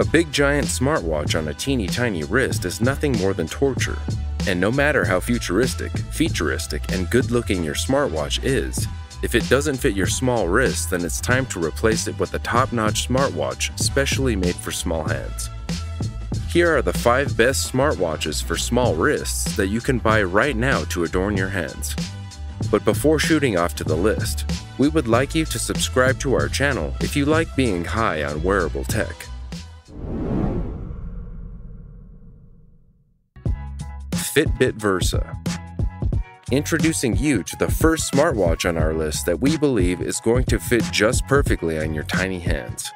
A big giant smartwatch on a teeny tiny wrist is nothing more than torture. And no matter how futuristic, futuristic, and good looking your smartwatch is, if it doesn't fit your small wrist, then it's time to replace it with a top notch smartwatch specially made for small hands. Here are the 5 best smartwatches for small wrists that you can buy right now to adorn your hands. But before shooting off to the list, we would like you to subscribe to our channel if you like being high on wearable tech. Fitbit Versa. Introducing you to the first smartwatch on our list that we believe is going to fit just perfectly on your tiny hands.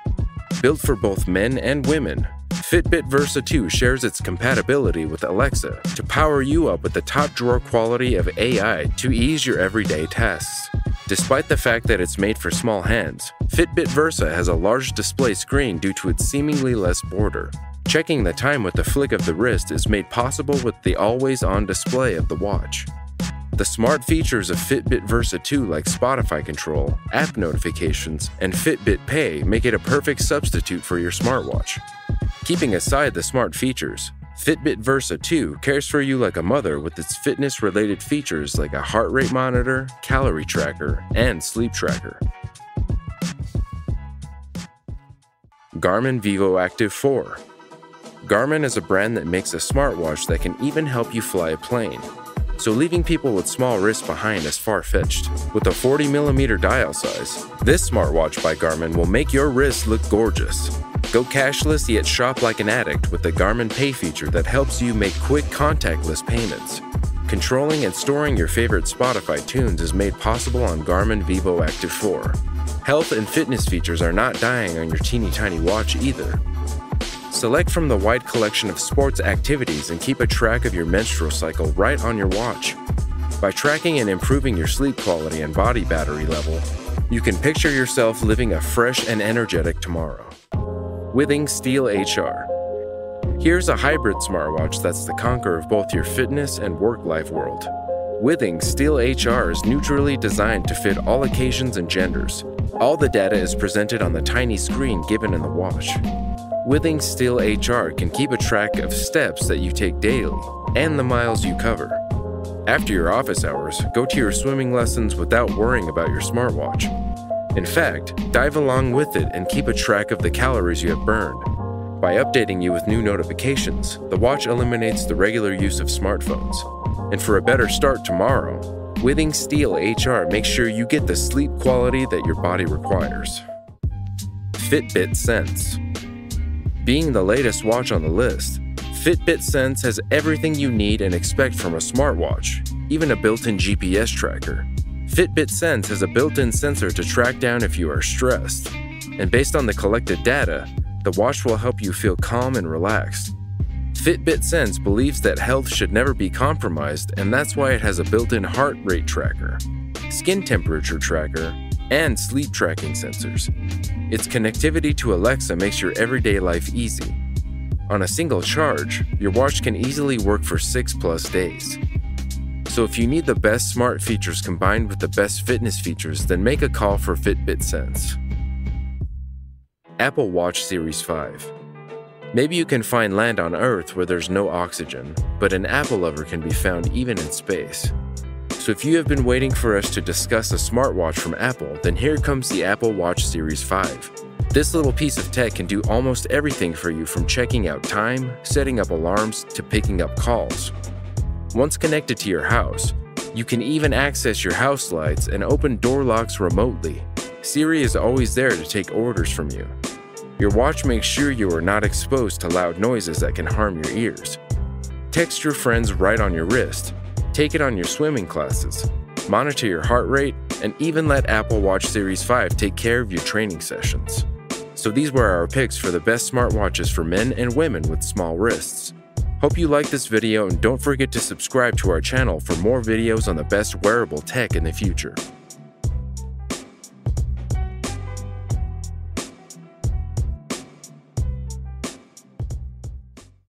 Built for both men and women, Fitbit Versa 2 shares its compatibility with Alexa to power you up with the top drawer quality of AI to ease your everyday tasks. Despite the fact that it's made for small hands, Fitbit Versa has a large display screen due to its seemingly less border, Checking the time with the flick of the wrist is made possible with the always-on display of the watch. The smart features of Fitbit Versa 2 like Spotify control, app notifications, and Fitbit Pay make it a perfect substitute for your smartwatch. Keeping aside the smart features, Fitbit Versa 2 cares for you like a mother with its fitness related features like a heart rate monitor, calorie tracker, and sleep tracker. Garmin Vivoactive 4 Garmin is a brand that makes a smartwatch that can even help you fly a plane. So leaving people with small wrists behind is far-fetched. With a 40mm dial size, this smartwatch by Garmin will make your wrist look gorgeous. Go cashless yet shop like an addict with the Garmin Pay feature that helps you make quick contactless payments. Controlling and storing your favorite Spotify tunes is made possible on Garmin Vivoactive 4. Health and fitness features are not dying on your teeny tiny watch either. Select from the wide collection of sports activities and keep a track of your menstrual cycle right on your watch. By tracking and improving your sleep quality and body battery level, you can picture yourself living a fresh and energetic tomorrow. Withings Steel HR. Here's a hybrid smartwatch that's the conqueror of both your fitness and work life world. Withings Steel HR is neutrally designed to fit all occasions and genders. All the data is presented on the tiny screen given in the watch. Withings Steel HR can keep a track of steps that you take daily and the miles you cover. After your office hours, go to your swimming lessons without worrying about your smartwatch. In fact, dive along with it and keep a track of the calories you have burned. By updating you with new notifications, the watch eliminates the regular use of smartphones. And for a better start tomorrow, Withings Steel HR makes sure you get the sleep quality that your body requires. Fitbit Sense being the latest watch on the list, Fitbit Sense has everything you need and expect from a smartwatch, even a built in GPS tracker. Fitbit Sense has a built in sensor to track down if you are stressed, and based on the collected data, the watch will help you feel calm and relaxed. Fitbit Sense believes that health should never be compromised, and that's why it has a built in heart rate tracker, skin temperature tracker, and sleep tracking sensors. Its connectivity to Alexa makes your everyday life easy. On a single charge, your watch can easily work for 6 plus days. So if you need the best smart features combined with the best fitness features, then make a call for Fitbit Sense. Apple Watch Series 5 Maybe you can find land on Earth where there's no oxygen, but an Apple lover can be found even in space. So if you have been waiting for us to discuss a smartwatch from Apple, then here comes the Apple Watch Series 5. This little piece of tech can do almost everything for you from checking out time, setting up alarms, to picking up calls. Once connected to your house, you can even access your house lights and open door locks remotely. Siri is always there to take orders from you. Your watch makes sure you are not exposed to loud noises that can harm your ears. Text your friends right on your wrist, take it on your swimming classes, monitor your heart rate, and even let Apple Watch Series 5 take care of your training sessions. So these were our picks for the best smartwatches for men and women with small wrists. Hope you liked this video and don't forget to subscribe to our channel for more videos on the best wearable tech in the future.